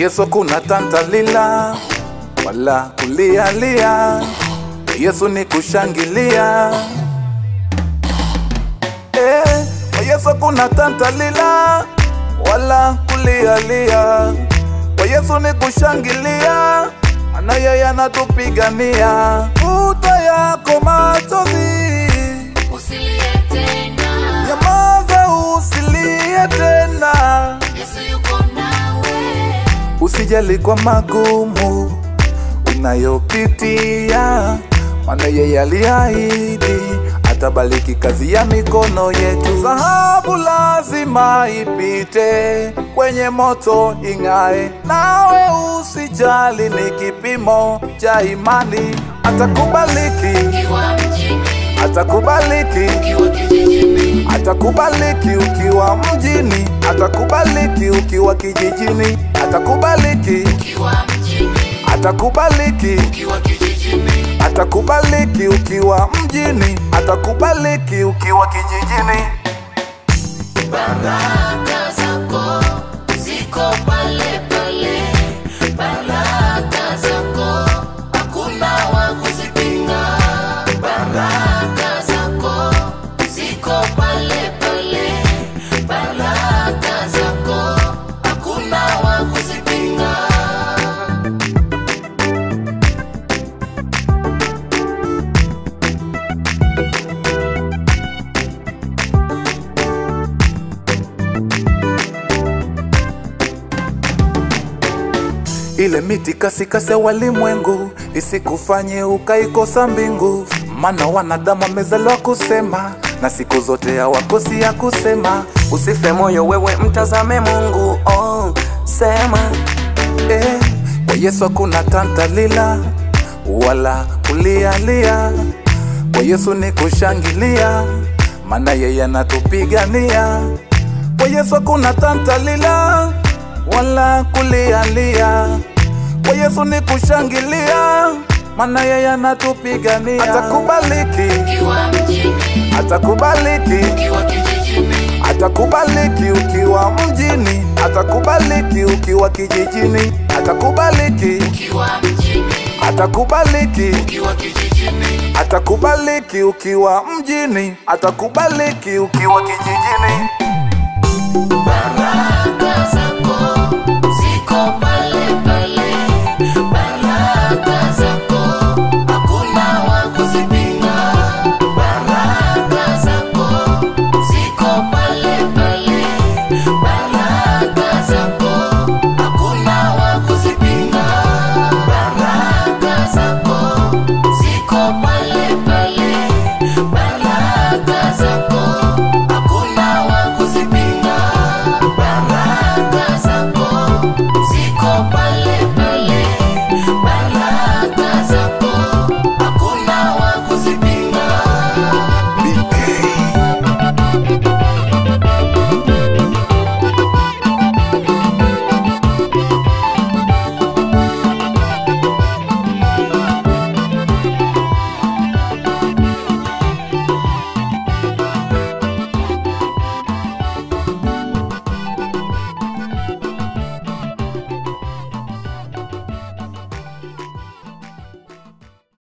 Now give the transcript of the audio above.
Yesu kuna tantalila wala kulialia, Yesu ni kushangilia. Eh, Yesu kuna tantalila wala kulialia, kwa Yesu ni kushangilia, maana yeye anatupigania. Futa yako machozi, usijali kwa magumu unayopitia, maana yeye aliahidi atabariki kazi ya mikono yetu. Dhahabu lazima ipite kwenye moto ing'ae, nawe usijali, ni kipimo cha imani. Atakubaliki, atakubaliki, atakubaliki ukiwa mjini, atakubaliki ukiwa kijijini, atakubaliki, ukiwa mjini, atakubaliki ukiwa kijijini, atakubaliki ukiwa mjini, atakubaliki ukiwa kijijini. baraka zako ziko pale Ile miti kasikase walimwengu isikufanye ukaikosa mbingu, maana wanadamu wamezaliwa kusema na siku zote hawakosi ya kusema. Usife moyo wewe, mtazame Mungu. Oh, sema Eh, kwa Yesu hakuna tantalila wala kulialia, kwa Yesu ni kushangilia, maana yeye anatupigania. Kwa Yesu hakuna tantalila wala kulialia, kwa Yesu ni kushangilia, maana yeye anatupigania. Atakubaliki, Ukiwa mjini, atakubaliki, ukiwa kijijini, atakubaliki ukiwa mjini, atakubaliki ukiwa kijijini, atakubaliki, ukiwa mjini, atakubaliki, ukiwa kijijini. atakubaliki ukiwa mjini, atakubaliki ukiwa kijijini.